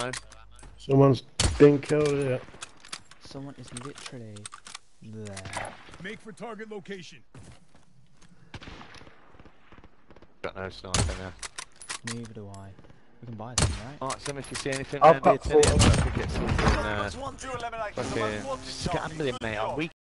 ammo. Someone's been killed here. Someone is literally there. Make for target location. Got no sniper now. Neither do I. We can buy them, right? Alright, so if you see anything I've got four. mate. I'm